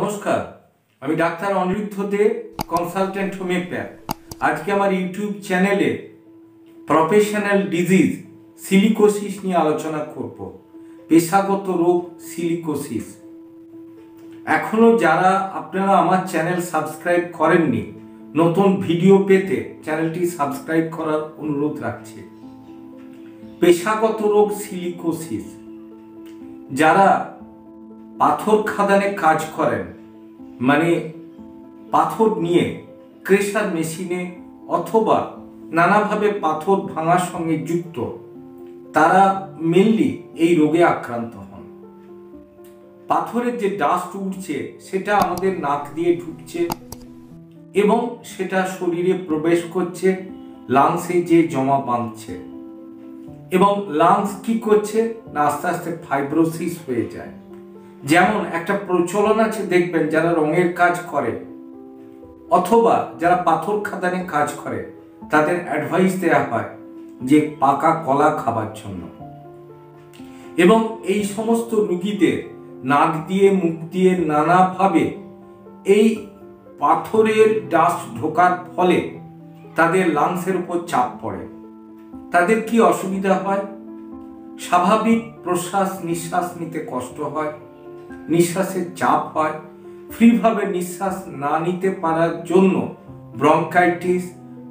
নমস্কার, আমি ডাক্তার অনিরুদ্ধ দে consultant homeopath আজকে আমার ইউটিউব চ্যানেলে প্রফেশনাল ডিজিজ সিলিকোসিস নিয়ে আলোচনা করব। পেশাগত রোগ সিলিকোসিস এখনও যারা আপনারা আমার চ্যানেল সাবস্ক্রাইব করেননি, নতুন ভিডিও পেতে চ্যানেলটি সাবস্ক্রাইব করার অনুরোধ রাখছি। পেশাগত রোগ সিলিকোসিস যারা পাথর খাদানে কাজ করেন। মানে পাথর নিয়ে ক্রেশার মেশিনে অথবা নানাভাবে পাথর ভাঙার সঙ্গে যুক্ত। তারা মেনলি এই রোগে আক্রান্ত হন। পাথরের যে ডাস্ট উঠছে সেটা আমাদের নাক দিয়ে ঢুকছে এবং সেটা শরীরে প্রবেশ করছে লাংসে যে জমা বাঁধছে। এবং লাংস কি করছে? না, আস্তে আস্তে ফাইব্রোসিস হয়ে যায়। যেমন একটা প্রচলন আছে, দেখবেন যারা রঙের কাজ করে অথবা যারা পাথর খাদানে কাজ করে, তাদের অ্যাডভাইস দেওয়া হয় যে পাকা কলা খাবার জন্য। এবং এই সমস্ত রুগীদের নাক দিয়ে, মুখ দিয়ে নানাভাবে এই পাথরের ডাস্ট ঢোকার ফলে তাদের লাংসের উপর চাপ পড়ে। তাদের কি অসুবিধা হয়? স্বাভাবিক প্রশ্বাস নিঃশ্বাস নিতে কষ্ট হয়। নিঃশ্বাসের চাপ হয়। ফ্রিভাবে নিঃশ্বাস না নিতে পারার জন্য ব্রঙ্কাইটিস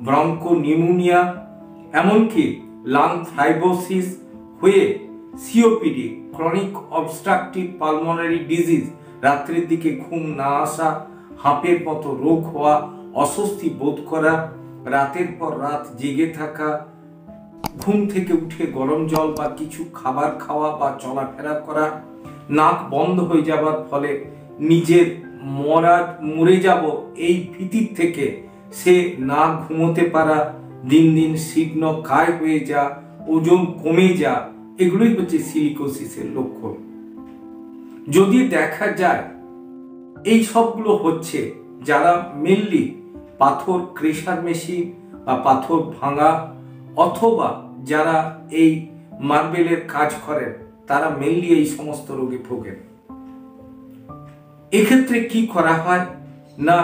ব্রঙ্কো নিউমোনিয়া এমনকি লাং ফাইবোসিস হয়ে COPD, chronic obstructive pulmonary disease, রাত্রের দিকে ঘুম না আসা, হাঁপের মতো রোগ হওয়া, অস্বস্তি বোধ করা, রাতের পর রাত জেগে থাকা, ঘুম থেকে উঠে গরম জল বা কিছু খাবার খাওয়া বা চলাফেরা করা নাক বন্ধ হয়ে যাবার ফলে নিজের মরা, মরে যাব এই ভীতির থেকে সে না ঘুমোতে পারা, দিন দিন শীঘ্ন কায় হয়ে যা, ওজন কমে যা, এগুলোই হচ্ছে সিলিকোসিসের লক্ষণ। যদি দেখা যায়, এই সবগুলো হচ্ছে যারা মেনলি পাথর ক্রেশার মেশিন বা পাথর ভাঙা অথবা যারা এই মার্বেলের কাজ করেন তারা মেনলি এই সমস্ত রোগে ভোগেন। এক্ষেত্রে কি করা হয়? না,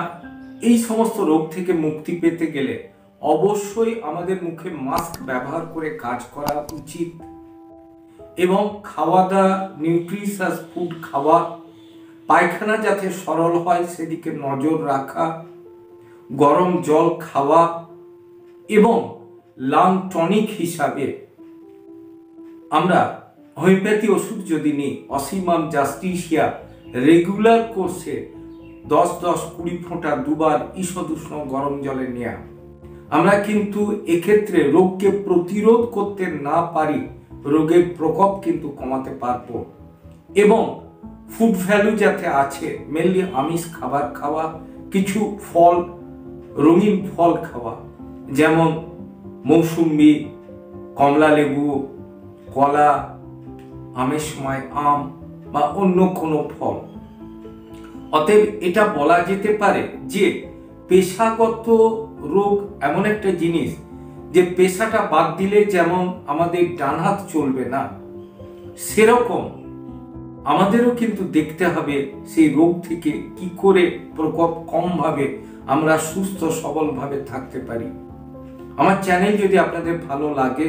এই সমস্ত রোগ থেকে মুক্তি পেতে গেলে অবশ্যই আমাদের মুখে মাস্ক ব্যবহার করে কাজ করা উচিত এবং খাওয়া দাওয়া নিউট্রিশাস ফুড খাওয়া, পায়খানা যাতে সরল হয় সেদিকে নজর রাখা, গরম জল খাওয়া এবং লাং টনিক হিসাবে আমরা হোমিওপ্যাথি ওষুধ যদি নিই, অসিমাম জাস্টিসিয়া রেগুলার কোর্সে দশ দশ, কুড়ি ফোঁটা দুবার ঈষদুষ্ণ গরম জলে নেওয়া আমরা কিন্তু এক্ষেত্রে রোগকে প্রতিরোধ করতে না পারি, রোগের প্রকোপ কিন্তু কমাতে পারব। এবং ফুড ভ্যালু যাতে আছে মেনলি আমিষ খাবার খাওয়া, কিছু ফল, রঙিন ফল খাওয়া, যেমন মৌসুম্বি কমলা লেবু কলা আমের সময় আম বা অন্য কোনো ফল। অতএব এটা বলা যেতে পারে যে পেশাগত রোগ এমন একটা জিনিস যে পেশাটা বাদ দিলে যেমন আমাদের ডান হাত চলবে না, সেরকম আমাদেরও কিন্তু দেখতে হবে সেই রোগ থেকে কি করে প্রকোপ কমভাবে আমরা সুস্থ সবলভাবে থাকতে পারি। আমার চ্যানেল যদি আপনাদের ভালো লাগে,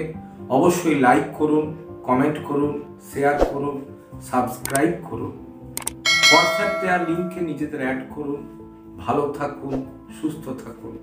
অবশ্যই লাইক করুন কমেন্ট করুন শেয়ার করুন সাবস্ক্রাইব করুন। হোয়াটসঅ্যাপ দেওয়ার লিঙ্কে নিজেদের অ্যাড করুন। ভালো থাকুন, সুস্থ থাকুন।